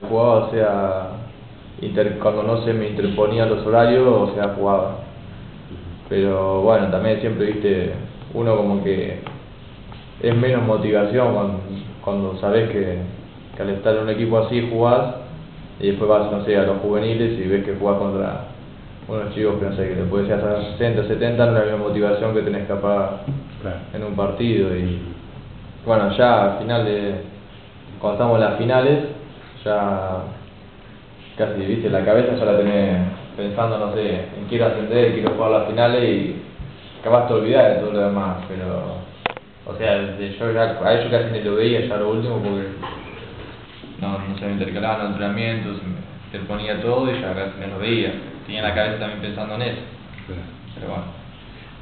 Jugaba, o sea, inter- cuando no se me interponían los horarios, o sea, jugaba. Pero bueno, también siempre, viste, uno como que es menos motivación cuando, cuando sabes que, que al estar en un equipo así jugás y después vas, no sé, a los juveniles y ves que jugás contra unos chicos que no sé, que te puedes hacer 60, 70, no es la misma motivación que tenés capaz Claro. en un partido y bueno, ya al final de cuando estamos en las finales, ya casi, viste, la cabeza ya la tenés pensando, no sé, en quiero ascender, quiero jugar las finales y capaz te olvidás de todo lo demás, pero o sea, de- yo ya, a ellos casi ni lo veía ya lo último porque no, no se me intercalaban los entrenamientos, se me interponía todo y ya casi no lo veía. Tenía la cabeza también pensando en eso, pero bueno.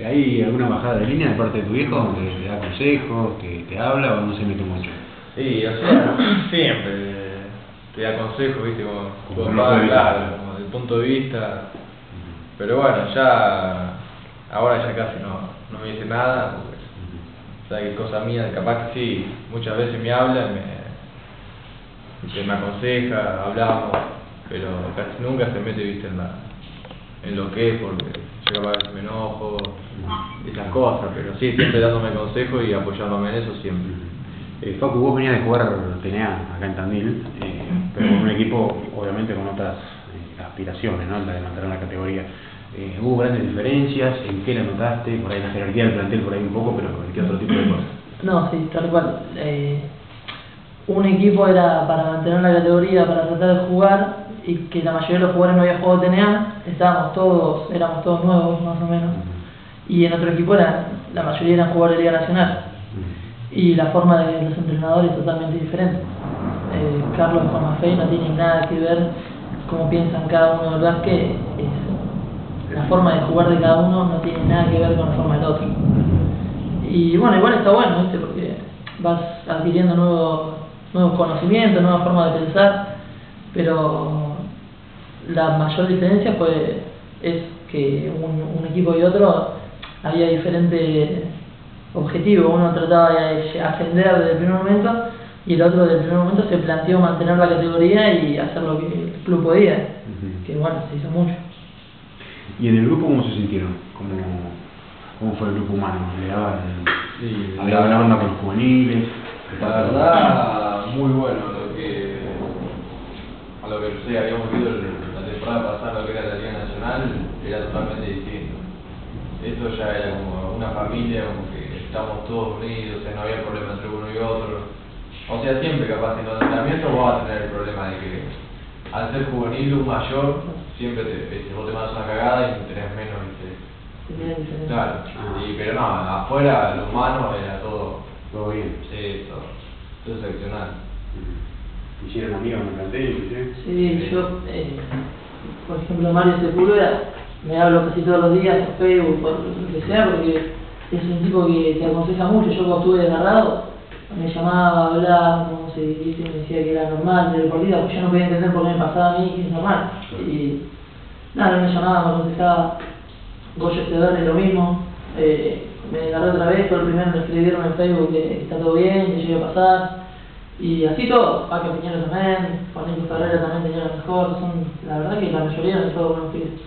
¿Hay alguna bajada de línea de parte de tu viejo donde te da consejos, te, te habla o no se mete mucho? Sí, o sea, siempre te da consejos, viste, como, Como como punto de vista. claro, como del punto de vista. Pero bueno, ya, ahora ya casi no, no me dice nada, porque sabe que es cosa mía, capaz que sí, muchas veces me habla, me, viste, me aconseja, hablamos, pero casi nunca se mete, viste, en la en lo que es, porque yo capaz me enojo, esas cosas, pero sí, siempre dándome consejos y apoyándome en eso siempre. Eh, Facu, vos venías de jugar TNA acá en Tandil, eh, pero con un equipo obviamente con otras eh, aspiraciones, ¿no? La de mantener la categoría. Eh, ¿Hubo grandes diferencias? ¿En qué la notaste? Por ahí la jerarquía del plantel, por ahí un poco, pero qué otro tipo de cosas. No, sí, tal cual. Eh, un equipo era para mantener la categoría, para tratar de jugar, y que la mayoría de los jugadores no había jugado TNA, estábamos todos, éramos todos nuevos más o menos, y en otro equipo eran, la mayoría eran jugadores de Liga Nacional, y la forma de los entrenadores es totalmente diferente. Eh, Carlos Maffei no tiene nada que ver cómo piensan cada uno del básquet, es- la forma de jugar de cada uno no tiene nada que ver con la forma del otro. Y bueno, igual está bueno, ¿viste? Porque vas adquiriendo nuevos, nuevos conocimientos, nuevas formas de pensar, pero la mayor diferencia fue es que un, un equipo y otro había diferentes objetivos. Uno trataba de ascender desde el primer momento y el otro desde el primer momento se planteó mantener la categoría y hacer lo que el club podía, que bueno, se hizo mucho. ¿Y en el grupo cómo se sintieron? ¿Cómo, cómo fue el grupo humano? ¿Le daban, Sí, había buena onda con los juveniles? La verdad, muy bueno lo que a lo que no sé, habíamos visto la temporada pasada, lo que era la Liga Nacional, era totalmente distinto. Esto ya era como una familia, como que estamos todos unidos, o sea, no había problema entre uno y otro. O sea, siempre capaz en los entrenamientos vos vas a tener el problema de que al ser juvenil, un mayor, siempre te, vos te mandas una cagada y tenés menos, viste. Claro, Ah. y, pero no, afuera, lo humano era todo, ¿Todo bien? sí, todo, todo excepcional. ¿Hicieron amigos en el plantel? ¿sí? Sí, yo, eh, por ejemplo, Mario Sepúlveda, me hablo casi todos los días por Facebook, por lo que sea, porque es un tipo que te aconseja mucho. Yo cuando estuve desgarrado, me llamaba, hablaba, como se dice, me decía que era normal, de deportista, porque yo no podía entender por qué me pasaba a mí, que es normal. Y nada, me llamaba, me aconsejaba, Goyo Esteban es lo mismo, eh, me desgarré otra vez, fue el primero que me escribieron en Facebook que está todo bien, que llegue a pasar. Y así todo, Paca Piñero también, Juanito Ferreira también tenía lo mejor, son, la verdad que la mayoría son todos buenos pibes.